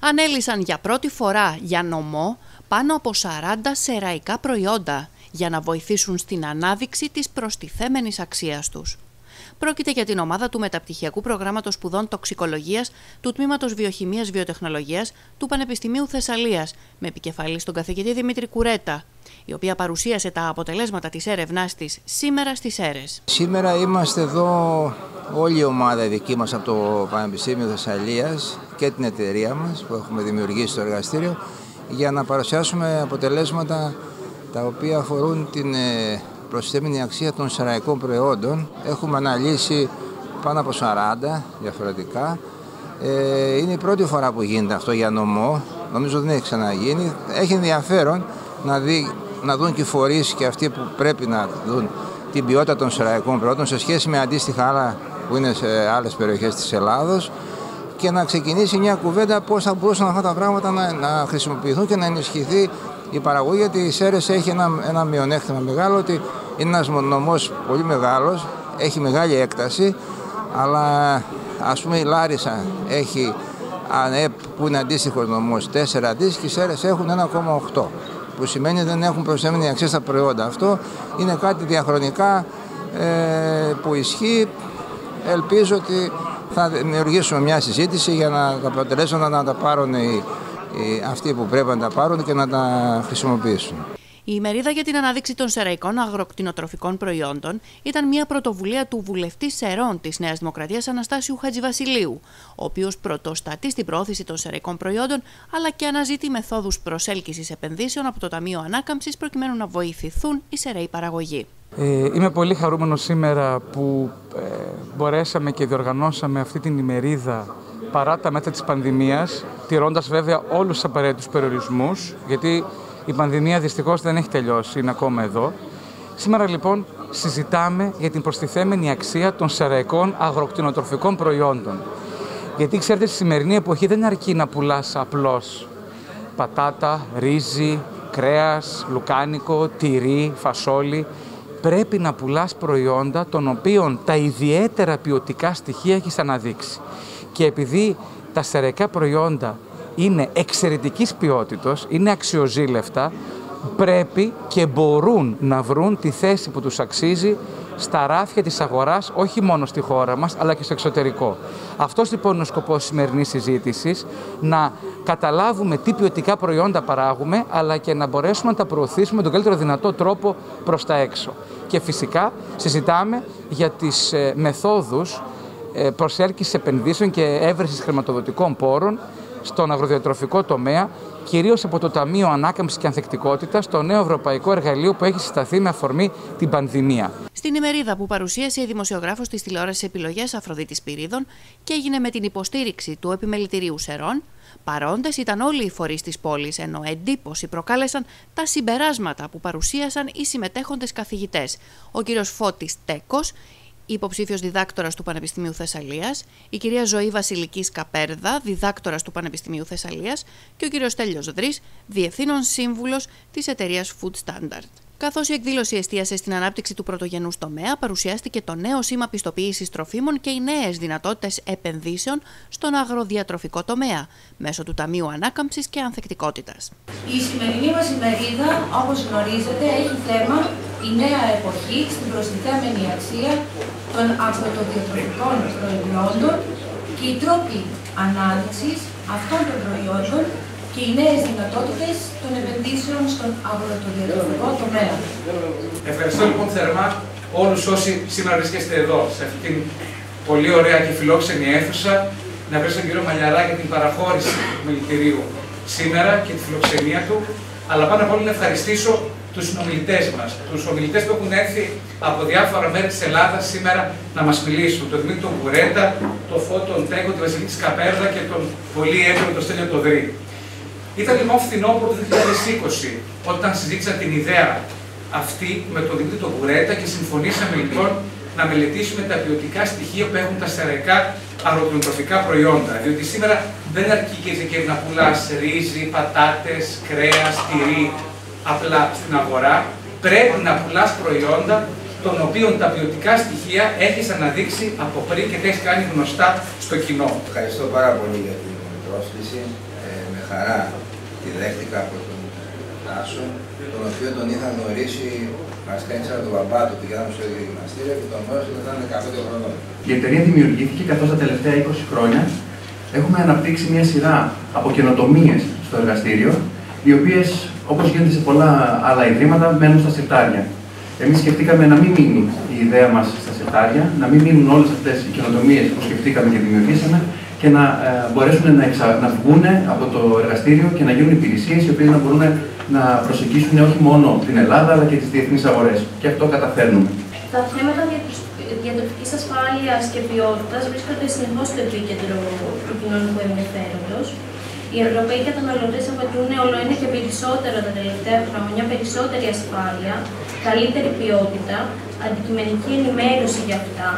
ανέλησαν για πρώτη φορά για νομό πάνω από 40 σεραϊκά προϊόντα για να βοηθήσουν στην ανάδειξη της προστιθέμενης αξίας τους. Πρόκειται για την ομάδα του Μεταπτυχιακού Προγράμματος Σπουδών Τοξικολογίας του Τμήματος Βιοχημίας Βιοτεχνολογίας του Πανεπιστημίου Θεσσαλίας, με επικεφαλής στον καθηγητή Δημήτρη Κουρέτα, η οποία παρουσίασε τα αποτελέσματα της έρευνάς της σήμερα στις αίρες. Σήμερα είμαστε εδώ όλη η ομάδα δική μας από το Πανεπιστήμιο Θεσσαλίας και την εταιρεία μας που έχουμε δημιουργήσει στο εργαστήριο για να παρουσιάσουμε αποτελέσματα τα οποία αφορούν την ε, προσθέμενη αξία των σαραϊκών προϊόντων. Έχουμε αναλύσει πάνω από 40 διαφορετικά. Ε, είναι η πρώτη φορά που γίνεται αυτό για νομό. Νομίζω δεν έχει ξαναγίνει. Έχει ενδιαφέρον να, δει, να δουν και οι φορείς και αυτοί που πρέπει να δουν την ποιότητα των σαραϊκών προϊόντων σε σχέση με αντίστοιχα άλλα που είναι σε άλλες περιοχές της Ελλάδος και να ξεκινήσει μια κουβέντα πώς θα μπορούσαν αυτά τα πράγματα να, να χρησιμοποιηθούν και να ενισχυθεί η παραγωγή γιατί η ΣΕΡΕΣ έχει ένα, ένα μειονέκτημα μεγάλο ότι είναι ένας νομός πολύ μεγάλος, έχει μεγάλη έκταση αλλά ας πούμε η Λάρισα έχει ΑΝΕΠ που είναι αντίστοιχος νομός 4 δις και οι ΣΕΡΕΣ έχουν 1,8 που σημαίνει δεν έχουν προσέμενη αξία στα προϊόντα. Αυτό είναι κάτι διαχρονικά ε, που ισχύει. Ελπίζω ότι θα δημιουργήσουμε μια συζήτηση για να τα αποτελέσματα να τα πάρουν οι, οι, αυτοί που πρέπει να τα πάρουν και να τα χρησιμοποιήσουν. Η ημερίδα για την ανάδειξη των σεραϊκών αγροκτηνοτροφικών προϊόντων ήταν μια πρωτοβουλία του βουλευτή Σερών της Νέας Δημοκρατίας Αναστάσιου Χατζηβασιλείου, ο οποίος πρωτοστατεί στην προώθηση των σεραϊκών προϊόντων αλλά και αναζητεί μεθόδους προσέλκυσης επενδύσεων από το Ταμείο Ανάκαμψης προκειμένου να βοηθηθούν οι σεραίοι παραγωγοί. Ε, είμαι πολύ χαρούμενος σήμερα που ε, μπορέσαμε και διοργανώσαμε αυτή την ημερίδα παρά τα μέτρα της πανδημίας, τηρώντας βέβαια όλους τους απαραίτητους περιορισμούς, γιατί η πανδημία δυστυχώς δεν έχει τελειώσει, είναι ακόμα εδώ. Σήμερα λοιπόν συζητάμε για την προστιθέμενη αξία των σεραϊκών αγροκτηνοτροφικών προϊόντων. Γιατί ξέρετε, στη σημερινή εποχή δεν αρκεί να πουλάς απλώς πατάτα, ρύζι, κρέας, λουκάνικο, τυρί, φασόλι πρέπει να πουλάς προϊόντα των οποίων τα ιδιαίτερα ποιοτικά στοιχεία έχεις αναδείξει. Και επειδή τα στερεϊκά προϊόντα είναι εξαιρετικής ποιότητος, είναι αξιοζήλευτα, πρέπει και μπορούν να βρουν τη θέση που τους αξίζει στα ράφια της αγοράς, όχι μόνο στη χώρα μας, αλλά και στο εξωτερικό. Αυτός λοιπόν είναι ο σκοπός της σημερινής συζήτησης, να καταλάβουμε τι ποιοτικά προϊόντα παράγουμε, αλλά και να μπορέσουμε να τα προωθήσουμε με τον καλύτερο δυνατό τρόπο προς τα έξω. Και φυσικά συζητάμε για τις ε, μεθόδους ε, προσέλκυσης επενδύσεων και έβρεσης χρηματοδοτικών πόρων στον αγροδιατροφικό τομέα, κυρίως από το Ταμείο Ανάκαμψης και Ανθεκτικότητας, το νέο ευρωπαϊκό εργαλείο που έχει συσταθεί με αφορμή την πανδημία. Στην ημερίδα που παρουσίασε η δημοσιογράφος της τηλεόρασης Επιλογές Αφροδίτης Πυρίδων και έγινε με την υποστήριξη του επιμελητηρίου Σερών, παρόντες ήταν όλοι οι φορείς της πόλης, ενώ εντύπωση προκάλεσαν τα συμπεράσματα που παρουσίασαν οι συμμετέχοντες καθηγητές. Ο κ. Φώτης Τέκος, υποψήφιος διδάκτορας του Πανεπιστημίου Θεσσαλίας, η κυρία Ζωή Βασιλικής Καπέρδα, διδάκτορας του Πανεπιστημίου Θεσσαλίας και ο κύριος Τέλειο Δρή, διευθύνων σύμβουλος της εταιρείας Food Standard. Καθώς η εκδήλωση εστίασε στην ανάπτυξη του πρωτογενούς τομέα, παρουσιάστηκε το νέο σήμα πιστοποίησης τροφίμων και οι νέες δυνατότητες επενδύσεων στον αγροδιατροφικό τομέα, μέσω του Ταμείου Ανάκαμψης και Ανθεκτικότητας. Η σημερινή μας ημερίδα, όπως γνωρίζετε, έχει θέμα η νέα εποχή στην προστιθέμενη αξία των αγροτοδιατροφικών προϊόντων και οι τρόποι ανάδειξη αυτών των προϊόντων και οι νέες δυνατότητες των επενδύσεων στον αγροτοδιατροφικό τομέα. Ευχαριστώ λοιπόν θερμά όλους όσοι σήμερα βρίσκεστε εδώ, σε αυτήν την πολύ ωραία και φιλόξενη αίθουσα. Να ευχαριστώ τον κύριο Μαλιαρά για την παραχώρηση του μιλητηρίου σήμερα και τη φιλοξενία του. Αλλά πάνω απ' όλα να ευχαριστήσω τους συνομιλητές μας, τους ομιλητές που έχουν έρθει από διάφορα μέρη της Ελλάδας σήμερα να μας μιλήσουν. Τον Δημήτρη τον Κουρέτα, τον Φώτο, τον Τέγκο, τη Βασιλική Καπέρδα και τον πολύ έντονο τον Στέλιο Τοδρή. Ήταν λοιπόν φθινόπωρο του 2020 όταν συζήτησα την ιδέα αυτή με τον Δημήτρη τον Κουρέτα και συμφωνήσαμε λοιπόν να μελετήσουμε τα ποιοτικά στοιχεία που έχουν τα στερεϊκά αγροτροφικά προϊόντα. Διότι σήμερα δεν αρκεί και να πουλάς ρύζι, πατάτες, κρέας, τυρί απλά στην αγορά. Πρέπει να πουλάς προϊόντα των οποίων τα ποιοτικά στοιχεία έχεις αναδείξει από πριν και τα έχεις κάνει γνωστά στο κοινό. Ευχαριστώ πάρα πολύ για την πρόσκληση. Ε, χαρά τη δέχτηκα από τον Τάσο, τον οποίο τον είχα γνωρίσει βασικά ήξερα τον μπαμπά του, πηγαίναμε στο ίδιο γυμναστήριο και τον γνώρισα όταν ήταν 15 χρονών. Η εταιρεία δημιουργήθηκε καθώς τα τελευταία 20 χρόνια έχουμε αναπτύξει μια σειρά από καινοτομίες στο εργαστήριο, οι οποίες, όπως γίνεται σε πολλά άλλα ιδρύματα, μένουν στα συρτάρια. Εμείς σκεφτήκαμε να μην μείνει η ιδέα μας στα συρτάρια, να μην μείνουν όλες αυτές οι καινοτομίες που σκεφτήκαμε και δημιουργήσαμε και να ε, μπορέσουν να, εξα... να βγουν από το εργαστήριο και να γίνουν υπηρεσίες οι οποίες να μπορούν να προσεγγίσουν όχι μόνο την Ελλάδα αλλά και τις διεθνείς αγορές. Και αυτό καταφέρνουμε. Τα θέματα διατροφικής ασφάλειας και ποιότητας βρίσκονται συνεχώς στο επίκεντρο του κοινωνικού ενδιαφέροντος. Οι Ευρωπαίοι καταναλωτές απαιτούν όλο ένα και περισσότερο τα τελευταία χρόνια περισσότερη ασφάλεια, καλύτερη ποιότητα, αντικειμενική ενημέρωση για αυτά,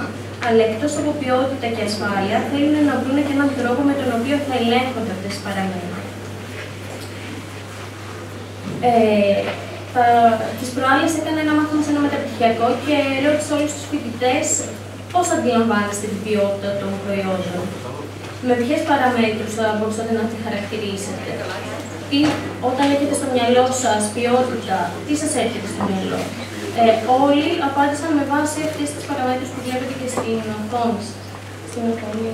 αλλά εκτός από ποιότητα και ασφάλεια θέλουν να βρουν και έναν τρόπο με τον οποίο θα ελέγχονται αυτές τις παραμέτρου. Ε, τις προάλλες έκανα ένα μάθημα σε ένα μεταπτυχιακό και ρώτησα όλους τους φοιτητές πώς αντιλαμβάνεστε την ποιότητα των προϊόντων. Με ποιε παραμέτρου θα μπορούσατε να τη χαρακτηρίσετε. Τι, όταν έχετε στο μυαλό σας ποιότητα, τι σας έρχεται στο μυαλό; Ε, όλοι απάντησαν με βάση αυτές τις παραμέτρους που βλέπετε και στην οθόνη. Στην οθόνη.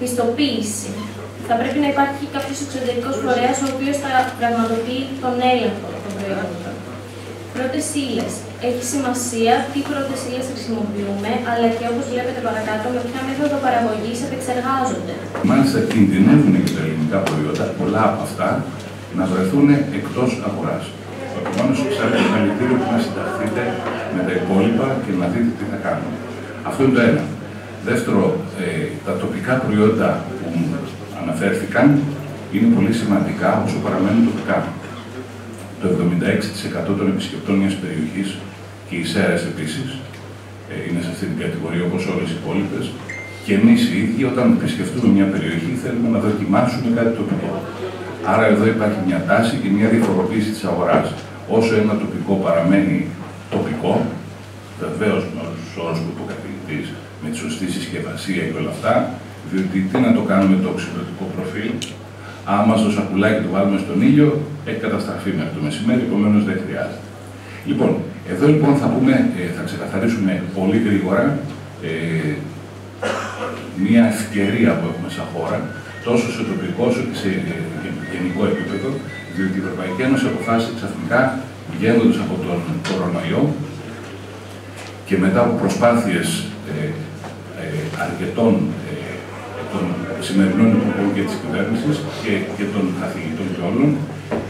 Πιστοποίηση. Θα πρέπει να υπάρχει κάποιος εξωτερικός φορέας ο οποίος θα πραγματοποιεί τον έλεγχο των προϊόντων. Πρώτες ύλες. Έχει σημασία τι πρώτε ύλε χρησιμοποιούμε, αλλά και όπως βλέπετε παρακάτω, με ποια μέθοδο παραγωγής επεξεργάζονται. Μάλιστα, κινδυνεύουν και τα ελληνικά προϊόντα, πολλά από αυτά, να βρεθούν εκτός αγοράς. Επομένω, ξέρετε το καλύτερο που να συνταχθείτε με τα υπόλοιπα και να δείτε τι θα κάνουμε. Αυτό είναι το ένα. Δεύτερο, ε, τα τοπικά προϊόντα που αναφέρθηκαν είναι πολύ σημαντικά όσο παραμένουν τοπικά. Το 76% των επισκεπτών μιας περιοχής και οι ΣΕΡΕΣ επίσης ε, είναι σε αυτή την κατηγορία όπως όλες οι υπόλοιπες. Και εμείς οι ίδιοι, όταν επισκεφτούμε μια περιοχή, θέλουμε να δοκιμάσουμε κάτι τοπικό. Άρα εδώ υπάρχει μια τάση και μια διαφοροποίηση της αγοράς. Όσο ένα τοπικό παραμένει τοπικό, βεβαίως με όλους τους όρους που είπε ο καθηγητής, με τη σωστή συσκευασία και όλα αυτά, διότι τι να το κάνουμε το οξυδοτικό προφίλ, άμα στο σακουλάκι το βάλουμε στον ήλιο, έχει καταστραφεί μέχρι το μεσημέρι, επομένως δεν χρειάζεται. Λοιπόν, εδώ λοιπόν θα, πούμε, ε, θα ξεκαθαρίσουμε πολύ γρήγορα ε, μια ευκαιρία που έχουμε σαν χώρα, τόσο σε τοπικό όσο και σε ε, γενικό επίπεδο, διότι η Ευρωπαϊκή Ένωση αποφάσισε ξαφνικά, βγαίνοντας από τον κορονοϊό και μετά από προσπάθειες ε, ε, αρκετών των σημερινών υπουργών και της κυβέρνησης και, και των καθηγητών και όλων,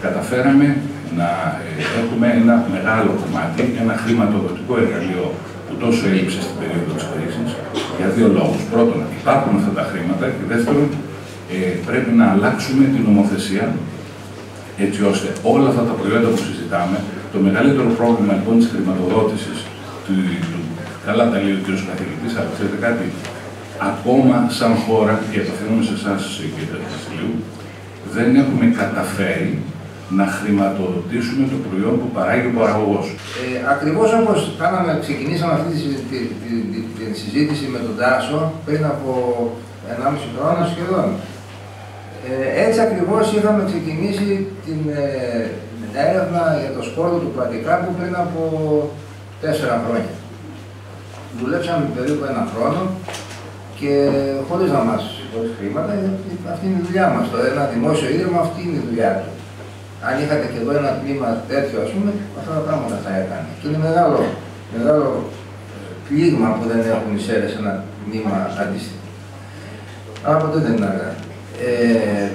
καταφέραμε να ε, έχουμε ένα μεγάλο κομμάτι, ένα χρηματοδοτικό εργαλείο που τόσο έλειψε στην περίοδο της κρίσης για δύο λόγους. Πρώτον, υπάρχουν αυτά τα χρήματα και δεύτερον, ε, πρέπει να αλλάξουμε την νομοθεσία έτσι ώστε όλα αυτά τα προϊόντα που συζητάμε, το μεγαλύτερο πρόβλημα λοιπόν της χρηματοδότησης του, του, καλά τα λέει ο κ. καθηγητής, αλλά ξέρετε κάτι, ακόμα σαν χώρα, και απευθύνομαι σε εσάς, κύριε Βασιλείου, δεν έχουμε καταφέρει να χρηματοδοτήσουμε το προϊόν που παράγει ο παραγωγός. Ε, Ακριβώς όπως ξεκινήσαμε αυτή τη, τη, τη, τη, συζήτηση με τον Τάσο πριν από 1,5 χρόνο σχεδόν. Ε, έτσι ακριβώς είχαμε ξεκινήσει την ε, έρευνα για το σπόρο του Πατικάπου πριν από 4 χρόνια. Δουλέψαμε περίπου ένα χρόνο και χωρίς να μα χωρίς χρήματα, αυτή είναι η δουλειά μας. Το ένα δημόσιο ίδρυμα, αυτή είναι η δουλειά του. Αν είχατε και εδώ ένα τμήμα τέτοιο, ας πούμε, αυτά τα πράγματα θα έκανε. Και είναι μεγάλο, μεγάλο πλήγμα που δεν έχουν οι ΣΕΡΕΣ ένα τμήμα αντίστοιχο. Αλλά ποτέ δεν είναι αργά. Ε,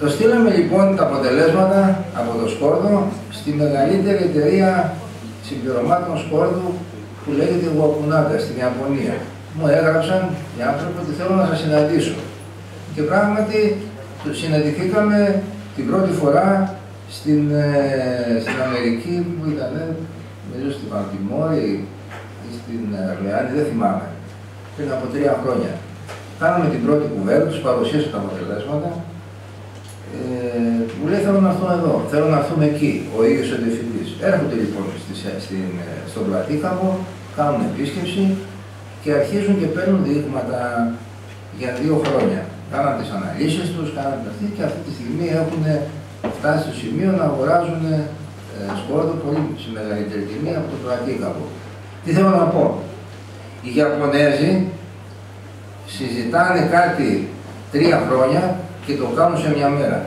το στείλαμε λοιπόν τα αποτελέσματα από το Σκόρδο στη μεγαλύτερη εταιρεία συμπληρωμάτων Σκόρδου που λέγεται Wakunaga στην Ιαπωνία μου έγραψαν οι άνθρωποι ότι θέλω να σας συναντήσω. Και πράγματι συναντηθήκαμε την πρώτη φορά στην, ε, στην Αμερική που ήταν, νομίζω στην Παντιμόρη ή στην Αρλεάνη, δεν θυμάμαι, πριν από τρία χρόνια. Κάναμε την πρώτη κουβέντα, τους παρουσίασα τα αποτελέσματα. Ε, μου λέει θέλω να έρθω εδώ, θέλω να έρθουμε εκεί, ο ίδιος ο διευθυντής. Έρχονται λοιπόν στην, στον Πλατήκαμο, κάνουν επίσκεψη, και αρχίζουν και παίρνουν δείγματα για δύο χρόνια. κάναν τις αναλύσεις τους, κάναν τα αυτή και αυτή τη στιγμή έχουν φτάσει στο σημείο να αγοράζουν ε, σκόρδο πολύ σε μεγαλύτερη τιμή από το καπό. Τι θέλω να πω; Οι Ιαπωνέζοι συζητάνε κάτι τρία χρόνια και το κάνουν σε μια μέρα.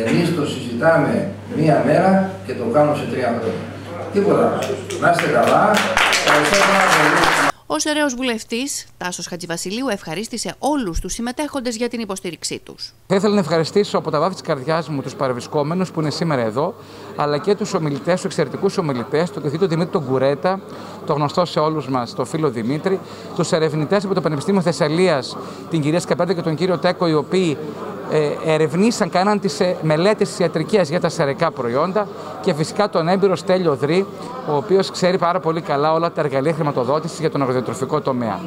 Εμείς το συζητάμε μία μέρα και το κάνουμε σε τρία χρόνια. Τίποτα. Να είστε καλά. Ευχαριστώ πάρα πολύ. Ο Σεραίο Βουλευτής, Τάσος Χατζηβασιλείου, ευχαρίστησε όλους τους συμμετέχοντες για την υποστήριξή τους. Θα ήθελα να ευχαριστήσω από τα βάθη της καρδιάς μου τους παρευρισκόμενους που είναι σήμερα εδώ, αλλά και τους ομιλητές, τους εξαιρετικούς ομιλητές, τον καθηγητή Δημήτρη τον Κουρέτα, το γνωστό σε όλους μας, τον φίλο Δημήτρη, τους ερευνητές από το Πανεπιστήμιο Θεσσαλίας, την κυρία Σκαπέτα και τον κύριο Τέκο, οι οποίοι ε, ερευνήσαν, κάναν τις ε, μελέτες ιατρικές για τα σερεκά προϊόντα και φυσικά τον έμπειρος Στέλιο Δρύ, ο οποίος ξέρει πάρα πολύ καλά όλα τα εργαλεία χρηματοδότησης για τον αγροδιατροφικό τομέα.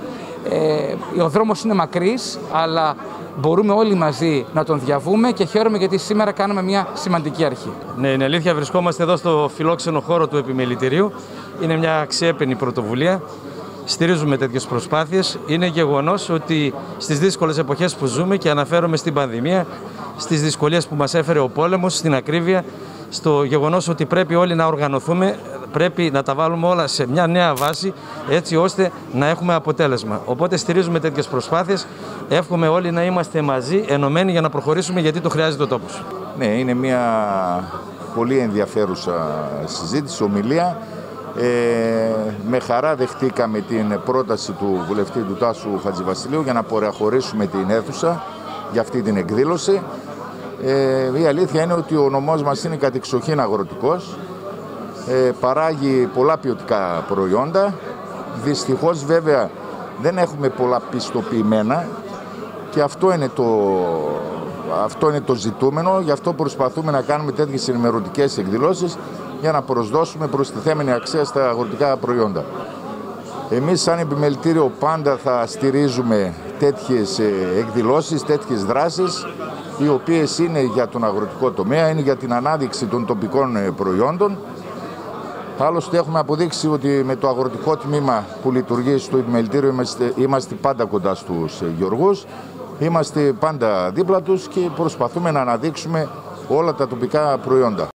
Ε, ο δρόμος είναι μακρύς, αλλά μπορούμε όλοι μαζί να τον διαβούμε και χαίρομαι γιατί σήμερα κάνουμε μια σημαντική αρχή. Ναι, είναι αλήθεια, βρισκόμαστε εδώ στο φιλόξενο χώρο του επιμελητηρίου. Είναι μια αξιέπαινη πρωτοβουλία στηρίζουμε τέτοιες προσπάθειες. Είναι γεγονός ότι στις δύσκολες εποχές που ζούμε και αναφέρομαι στην πανδημία, στις δυσκολίες που μας έφερε ο πόλεμος, στην ακρίβεια, στο γεγονός ότι πρέπει όλοι να οργανωθούμε, πρέπει να τα βάλουμε όλα σε μια νέα βάση έτσι ώστε να έχουμε αποτέλεσμα. Οπότε στηρίζουμε τέτοιες προσπάθειες. Εύχομαι όλοι να είμαστε μαζί, ενωμένοι για να προχωρήσουμε γιατί το χρειάζεται ο τόπος. Ναι, είναι μια πολύ ενδιαφέρουσα συζήτηση, ομιλία. Ε, με χαρά δεχτήκαμε την πρόταση του βουλευτή του Τάσου Χατζηβασιλείου για να παραχωρήσουμε την αίθουσα για αυτή την εκδήλωση. Ε, η αλήθεια είναι ότι ο νομός μας είναι κατεξοχήν αγροτικός, ε, παράγει πολλά ποιοτικά προϊόντα. Δυστυχώς βέβαια δεν έχουμε πολλά πιστοποιημένα και αυτό είναι το, αυτό είναι το ζητούμενο, γι' αυτό προσπαθούμε να κάνουμε τέτοιες ενημερωτικές εκδηλώσεις για να προσδώσουμε προστιθέμενη αξία στα αγροτικά προϊόντα. Εμείς σαν επιμελητήριο πάντα θα στηρίζουμε τέτοιες ε, εκδηλώσεις, τέτοιες δράσεις οι οποίες είναι για τον αγροτικό τομέα, είναι για την ανάδειξη των τοπικών ε, προϊόντων. Άλλωστε έχουμε αποδείξει ότι με το αγροτικό τμήμα που λειτουργεί στο επιμελητήριο είμαστε, είμαστε πάντα κοντά στους ε, γεωργούς, είμαστε πάντα δίπλα τους και προσπαθούμε να αναδείξουμε όλα τα τοπικά προϊόντα.